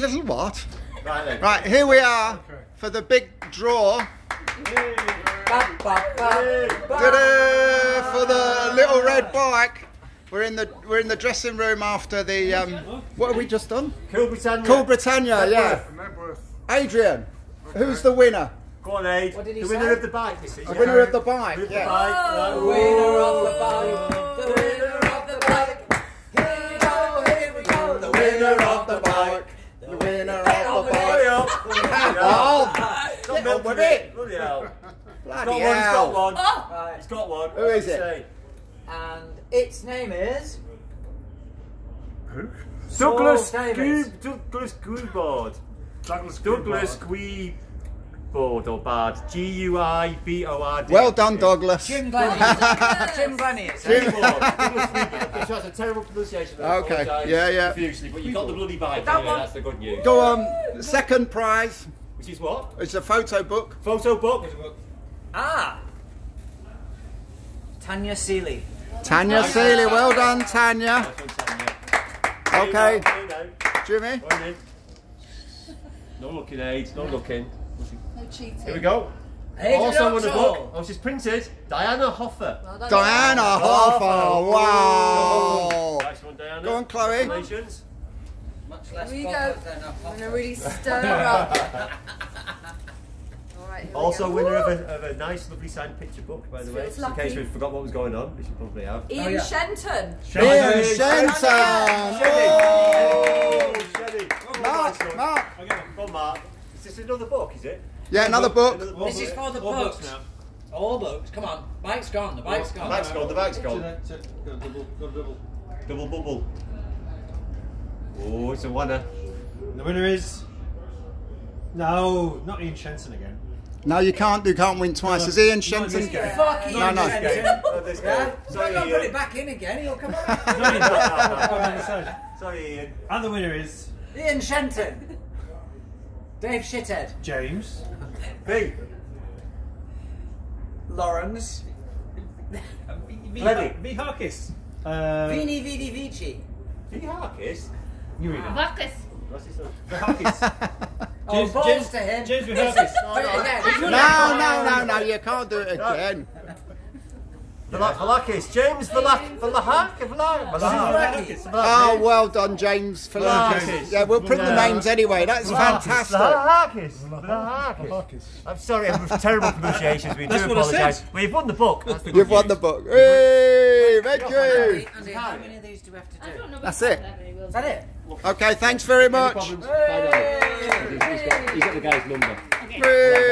little what? Right then. Right, here we are for the big draw. Ba, ba, ba, ba. Ta-da! For the little red bike. We're in the we're in the dressing room after the um, what have we just done? Cool Britannia. Cool Britannia, yeah. Adrian, who's the winner? Go on, Aid. What did he the say? winner of the bike, this is. The winner of the bike, Winner of the bike. Right. The winner of the bike, Oh, Stop get on milking with it. it. Bloody hell. bloody Got one, he's got hell. one. Oh! Uh, right. He's got one. Who is What's it? say? And its name is. Who? Douglas Saul Davis. Goo- Douglas Gooboard. Douglas Douglas Greenbard. Guiboard or Bard. G U I B O R D. Well done, Douglas. Jim Glennie. Jim Glennie. It's Jim- That's a terrible pronunciation. Okay, apologise yeah, yeah. Profusely, but you got the bloody bike That anyway, that's the good news. Go on. Second prize. Which is what? It's a photo book. Photo book. Ah. Tanya Seeley. Tanya Seeley. Well done, Tanya. Okay. Jimmy. No looking aids, no looking. No cheating. Here we go. Adrian Also won a book. Oh, she's printed. Diana Hoffer. Well done. Diana Hoffer. Wow. Nice one, Diana. Go on, Chloe. Congratulations. Much less Here we go. popular than a I'm gonna really stir up. Alright, here we Also go. winner of a, of a nice, lovely signed picture book, by the way. Just in case we forgot what was going on, which you probably have. Ian Oh, yeah. Shenton. Ian Shenton. Shenton. Oh, Oh. Mark, Mark. Go on, Mark. Is this another book, is it? Yeah, another book. Another book. This is for the All books books. now. All books. Come on. Bike's gone. The bike's The gone. The bike's gone, the bike's gone. Double, double, double. Double bubble. Oh, it's a winner. The winner is. No, not Ian Shenson again. No, you can't. You can't win twice. Is Ian Shenton? this game. Fuck Ian No, no. Shenton. Not this Yeah? guy. So I'm gonna put it back in again. He'll come on. Not in this I'm outside. Sorry, Ian. And the winner is Ian Shenton. Dave Shithead. James. B. Lawrence. Lenny. V. Harkis. Uh, Veni Vidi Vici. V. Harkis. you read it. Bacchus. What's his name? V. Harkis. Oh, James- balls James- to him. James V. Harkis. Put it oh, again. No, no, no, no. You can't do it again. Vala- Valakis. James Valak. Valahak? Valak? Valakis. Oh, well done, James Valakis. Falakis. Yeah, we'll print the names anyway. That's fantastic. Valakis. Valakis. I'm sorry, I'm terrible pronunciations. We do That's what apologise. said. Well, you've won the book. That's the good You've won the book. Hey, thank you. Andy, Andy, how many of these do we have to I do? don't know. That's which it. one that will Is that it? Okay, thanks very Any much. He's got, the guy's number. Okay.